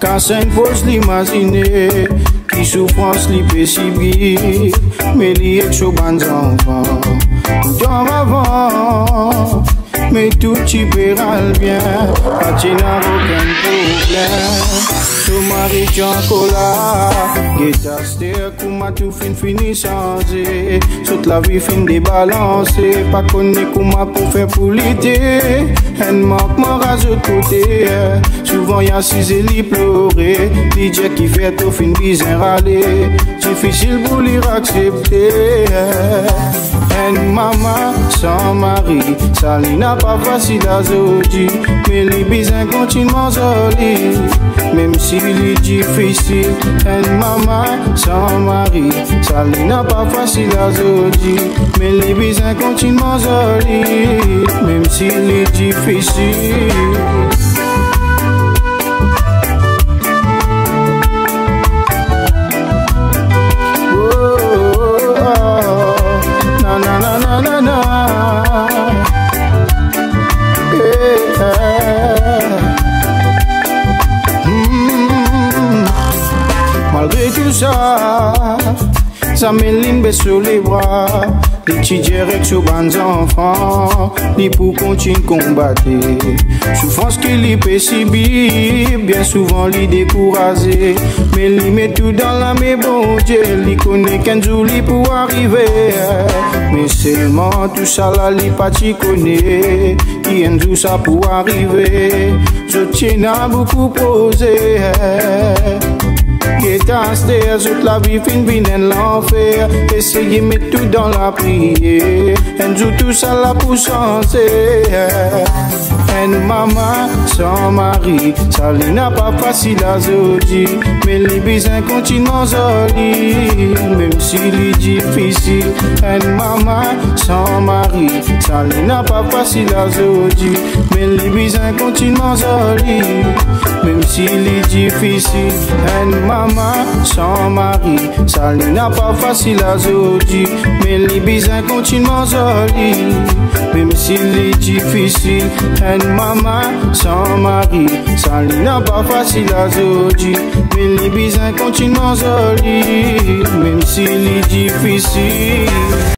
5 pose l'imagine Qui souffrance li peut subir Mais li est chaud ban enfants Dans avant. Mais tout tu verras bien n'as aucun problème. Ton mari tu encore là Get a stare comment tout fin fini changer Toute la vie fin débalancée Pas connu comment pour faire pour l'idée. Un manque mon rajoute côté Souvent y'a six et li pleurer DJ tout fin Difficile pour lui accepter. Un maman sans mari. Ça n'a pas facile à zodi Mais les bizarres continuent joli Même si li difficile Un maman sans mari. Ça n'a pas facile à zodi Mais les bizarres continuent joli Même si li difficile Malgré tout ça, ça m'élimbe sur les bras. Les petits direct sur bons enfants, ni pour continuer combattre. Souffrance qu'il y peut bien souvent les décourager. Mais il met tout dans la mais bon Dieu, connaît qu'un jour pour arriver. Mais seulement tout ça là, il pas t'y connaît. Qui un jour ça pour arriver. Je tiens à beaucoup poser. En stairs, toute la vie fin vinen l'enfer Essayez mettre tout dans la prière Un jour tout ça là pour changer une maman sans mari, ça lui n'a pas facile à zodi. Mais les bisins continuent joli, même si est difficile. Une maman sans mari, ça lui n'a pas facile à zodi. Mais les bisins continuent joli, si est difficile. Une maman sans mari, ça lui pas facile à zodi. Mais les bisins continuent joli, même si est difficile. Une maman sans mari, ça lui n'a pas facile à zodi. Mais les bisins continuent joli, même s'il est difficile.